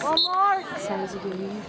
One more. Size again.